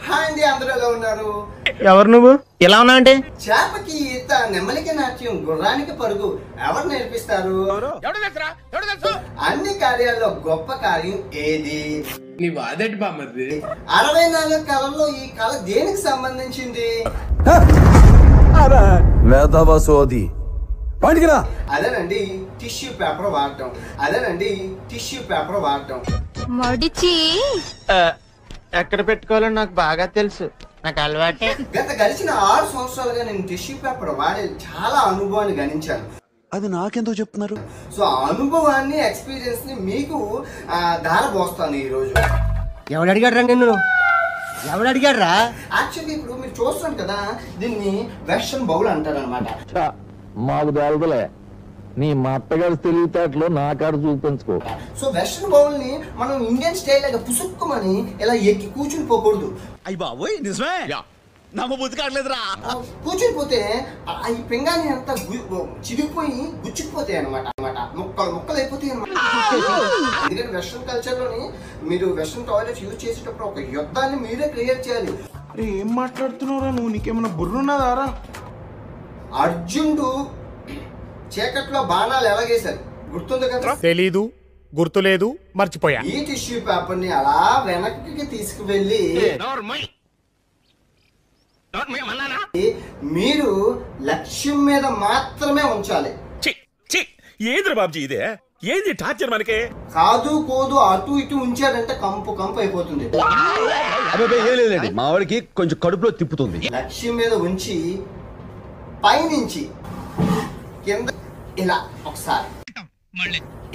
Hi అండి అందరూ ఎలా ఉన్నారు? ఎవరు నువ్వు? ఎలా ఉన్నావు అంటే? చేపకి ఈత నెమ్మలికి నాట్యం గుర్రానికి పరుగు ఎవరు నేర్పిస్తారు? అన్ని కార్యాల్లో గొప్ప కార్యం ఏది? నీ వాదటి బామ్మది అరవై నాలుగు కళల్లో ఈ కళ దేనికి సంబంధించింది? సోది అదేనండి టిష్యూ పేపర్ వాడటం. అదేనండి టిష్యూ పేపర్ వాడటం. మడిచి. ఎక్కడ పెట్టుకోవాలో నాకు బాగా తెలుసు. నాకు అలవాటే. గత గడిచిన ఆరు సంవత్సరాలుగా నేను టిష్యూ పేపర్ వాడే చాలా అనుభవాన్ని గణించాను. అది నాకెందుకు చెప్తున్నారు? సో ఆ అనుభవాన్ని ఎక్స్పీరియన్స్ని మీకు ఆ, ధారపోస్తాను ఈ రోజు. ఎవడు అడిగాడు నిన్ను? ఎవడు అడిగాడు యాక్చువల్లీ ఇప్పుడు మీరు చూస్తున్నారు కదా దీన్ని వెస్టర్న్ బౌల్ అంటారు అనమాట మాకు తెలదలే. నీ మా అత్తగారి తెలివితేటలు నా కాడ చూపించుకో. సో వెస్టర్న్ బౌల్ని మనం ఇండియన్ స్టైల్ లాగా పుసుక్కుమని ఇలా ఎక్కి కూర్చుని పోకూడదు. అయ్యి బాబోయ్ నిజమే? నమ్మ బుద్ధి కావట్లేదురా. ఆ కూర్చుని పోతే ఈ పింగాని అంతా చిరిగిపోయి గుచ్చుకుపోతాయి అనమాట అనమాట ముక్కలు ముక్కలు అయిపోతాయి అనమాట ఎందుకంటే వెస్ట్రన్ కల్చర్లోని మీరు వెస్ట్రన్ టాయిలెట్స్ యూజ్ చేసేటప్పుడు ఒక యుద్ధాన్ని మీరే క్రియేట్ చేయాలి. అరే ఏం మాట్లాడుతున్నావురా నువ్వు? నీకేమైనా బుర్రున్నదారా? అర్జునుడు చీకట్లో బాణాలు ఎలాగేశారు గుర్తుంది కదా? తెలీదు గుర్తులేదు మర్చిపోయా. ఈ టిష్యూ పేపర్ని అలా వెనక్కి తీసుకువెళ్ళి మీరు లక్ష్యం మీద మాత్రమే ఉంచాలి. ఏంద్ర బాబుజీ ఇదే? ఏంది టార్చర్ మనకి? కాదు కోదు అటు ఇటు ఉంచాడంటే కంపు కంపు అయిపోతుంది. మా వాడికి కొంచెం కడుపులో తిప్పుతుంది. లక్ష్యం మీద ఉంచి పైనుంచి కింద ఇలా ఒకసారి.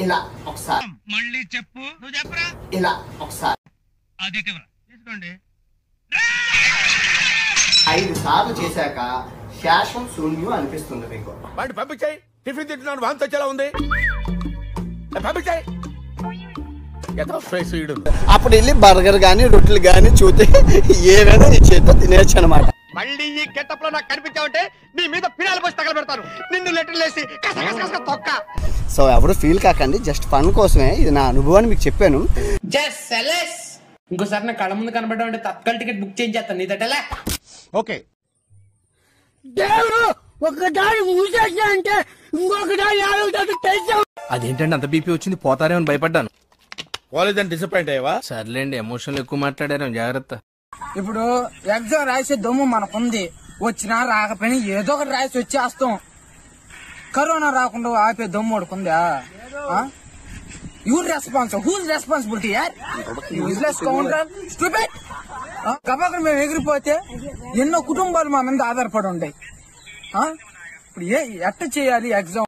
ఇలా ఒకసారి. మళ్ళీ చెప్పు. నువ్వు చెప్పరా? ఇలా ఒకసారి. అది తీసుకోండి. ఐదు సార్లు చేశాక శాశ్వం శూన్యం అనిపిస్తుంది మీకు. వాడిని పంపించాయి. టిఫిన్ తింటున్నాడు వాంతి వచ్చేలా ఉంది. పంపించాయి. అప్పుడు వెళ్ళి బర్గర్ గానీ రొట్టెలు గానీ చూస్తే ఏవైనా నీ చేత తినేయచ్చు అనమాట మళ్ళీ ఈ గెటప్లో నాకు కనిపించావంటే నీ మీద పినాలు పోసి తగలబెడతాను. నిన్ను లెటర్ లేసి కస కస కస తొక్క. సో ఎవరు ఫీల్ కాకండి జస్ట్ ఫన్ కోసమే ఇది నా అనుభవాన్ని మీకు చెప్పాను. జస్ట్ సెలెస్. ఇంకోసారి నా కళ్ళ ముందు కనబడ్డా అంటే తత్కాల టికెట్ బుక్ చేయించేస్తాను నీ దట్టలే ఓకే. అదేంటండి అంత బీపీ వచ్చింది పోతారేమని భయపడ్డాను. కాలేజ్ డిసప్పాయింట్ అయ్యావా? సర్లేండి ఎమోషన్లు ఎక్కువ మాట్లాడారు జాగ్రత్త. ఇప్పుడు ఎగ్జామ్ రాసే దమ్ము మనకుంది. వచ్చినా రాకపోయినా ఏదో ఒకటి రాసి వచ్చేస్తాం. కరోనా రాకుండా ఆపే దమ్ము పడుకుందా యూర్ రెస్పాన్స్ హూజ్ రెస్పాన్సిబిలిటీ యార్ యూజ్లెస్ కౌంటర్ స్టూపిడ్ గబాకలు మేము ఎగిరిపోతే ఎన్నో కుటుంబాలు మా మీద ఆధారపడి ఉంటాయి. ఇప్పుడు ఏ ఎట్ట చేయాలి ఎగ్జామ్?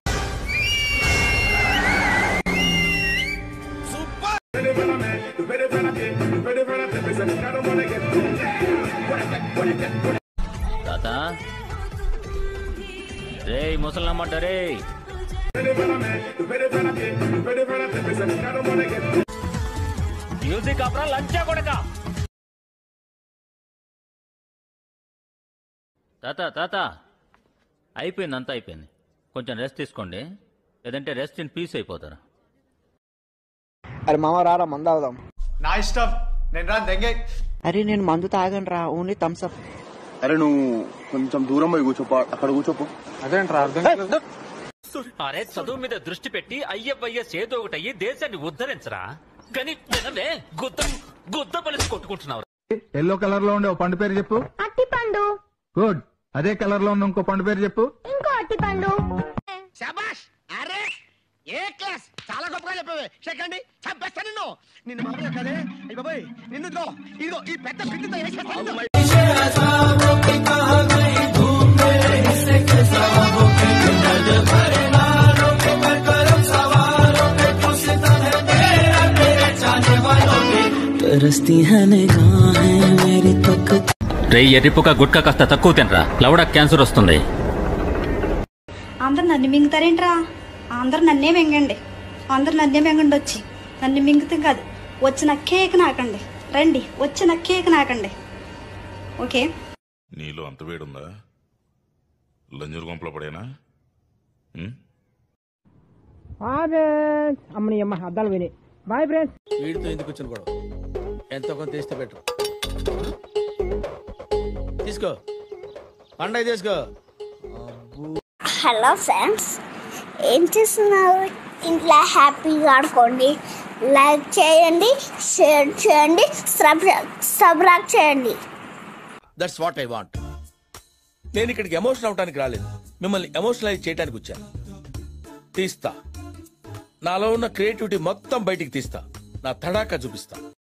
తాత? రే ముసలమ్మంట రే మ్యూజిక్ అప్రా లంచా కొడక? తాత తాత. అయిపోయింది అంతా అయిపోయింది. కొంచెం రెస్ట్ తీసుకోండి. లేదంటే రెస్ట్ ఇన్ పీస్ అయిపోతారు. అరే మామ రారా మందావుదాం. నా ఇష్టం. నేను రా దెంగే. అరే నేను మందు తాగను రా ఓన్లీ థమ్స్ అప్ అరే నువ్వు కొంచెం దూరం పోయి కూర్చోపో. అక్కడ కూర్చోపో. అదేంట్రా అర్థం అరే చదువు మీద దృష్టి పెట్టి అయ్యవయ్యస్ ఏదో ఒకటి అయ్యి దేశాన్ని ఉద్ధరించరా? కానీ గుద్ద గుద్ద పలిసి కొట్టుకుంటున్నారు ఎల్లో కలర్లో ఉండే ఓ పండు పేరు చెప్పు. అట్టి పండు. గుడ్. అదే కలర్లో ఉన్న ఇంకో పండు పేరు చెప్పు. ఇంకో అట్టి పండు. శబాష్! A class? చాలా గొప్పగా చెప్పావే. చెక్కండి చంపేస్తా నిన్ను. నిన్ను మామూలుగా కదే. అయ్య బాబాయ్ నిన్ను ఇదిగో ఇదిగో ఈ పెద్ద పిండితో వేసేస్తాను రే ఎర్రిపుక గుట్క కాస్త తక్కువ తినరా. లవడా క్యాన్సర్ వస్తుంది. అందరు నన్ను మింగుతారేంట్రా? అందరు నన్నే మింగండి. అందరు నన్నే మింగండి వచ్చి. నన్ను మింగితే కాదు. వచ్చిన కేక్ నాకండి. రండి వచ్చిన కేక్ నాకండి. ఓకే? నీలో అంత వేడుందా? లంజూరు గుంపలో పడేనా? అమ్మని అమ్మ అద్దాలు విని. Boyfriends. వీడితో ఎందుకు వచ్చిన గొడవ? ఎంతో కొంత తీస్తే బెటర్. తీసుకో. పండగ తీసుకో హలో ఫ్రెండ్స్ ఏం చేస్తున్నారు? ఇంట్లో హ్యాపీగా ఆడుకోండి. లైక్ చేయండి షేర్ చేయండి సబ్స్క్రైబ్ చేయండి. దట్స్ వాట్ ఐ వాంట్ నేను ఇక్కడికి ఎమోషన్ అవడానికి రాలేదు. మిమ్మల్ని ఎమోషనలైజ్ చేయడానికి వచ్చాను. తీస్తా. నాలో ఉన్న క్రియేటివిటీ మొత్తం బయటికి తీస్తా. నా తడాకా చూపిస్తా.